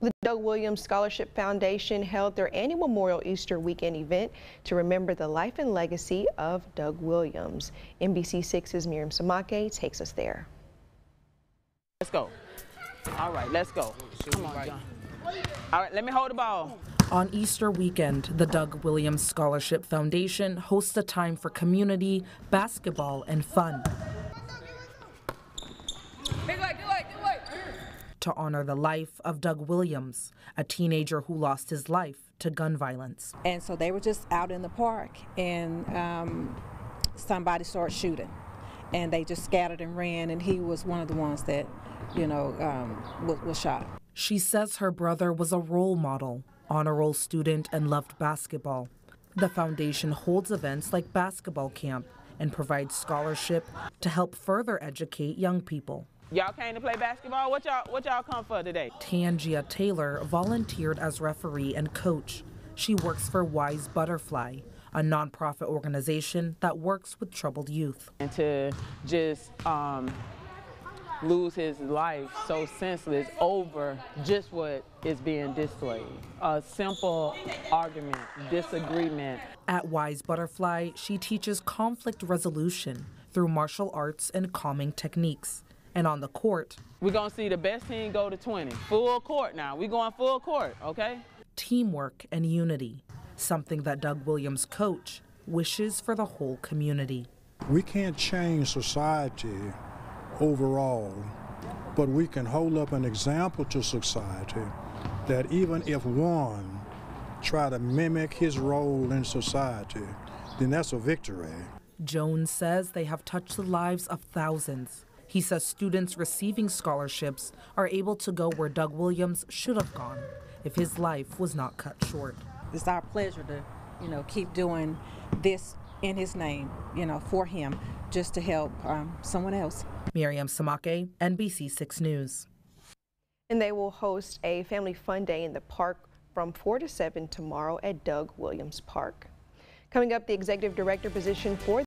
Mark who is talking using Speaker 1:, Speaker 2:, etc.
Speaker 1: The Doug Williams Scholarship Foundation held their annual Memorial Easter Weekend event to remember the life and legacy of Doug Williams. NBC6's Miriam Samake takes us there.
Speaker 2: Let's go. All right, let's go. Come on, John. All right, let me hold the ball.
Speaker 3: On Easter weekend, the Doug Williams Scholarship Foundation hosts a time for community, basketball, and fun. To honor the life of Doug Williams, a teenager who lost his life to gun violence.
Speaker 4: And so they were just out in the park, and um, somebody started shooting. And they just scattered and ran, and he was one of the ones that, you know, um, was, was shot.
Speaker 3: She says her brother was a role model, honor roll student, and loved basketball. The foundation holds events like basketball camp and provides scholarship to help further educate young people.
Speaker 2: Y'all came to play basketball. What y'all what y'all come for today?
Speaker 3: Tangia Taylor volunteered as referee and coach. She works for Wise Butterfly, a nonprofit organization that works with troubled youth.
Speaker 2: And to just um, lose his life so senseless over just what is being displayed. A simple argument, disagreement.
Speaker 3: At Wise Butterfly, she teaches conflict resolution through martial arts and calming techniques. And on the court,
Speaker 2: We're gonna see the best team go to 20. Full court now. We going full court, okay?
Speaker 3: teamwork and unity, something that Doug Williams' coach wishes for the whole community.
Speaker 5: We can't change society overall, but we can hold up an example to society that even if one try to mimic his role in society, then that's a victory.
Speaker 3: Jones says they have touched the lives of thousands. He says students receiving scholarships are able to go where Doug Williams should have gone if his life was not cut short.
Speaker 4: It's our pleasure to, you know, keep doing this in his name, you know, for him, just to help um, someone else.
Speaker 3: Miriam Samake, NBC 6 News.
Speaker 1: And they will host a family fun day in the park from 4 to 7 tomorrow at Doug Williams Park. Coming up, the executive director position for